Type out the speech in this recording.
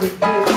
que tú